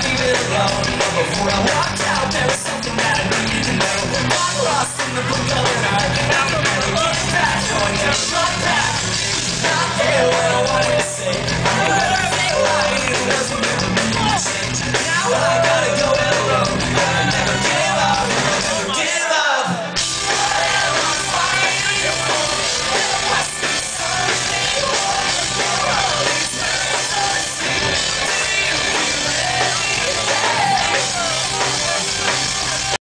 did it long before I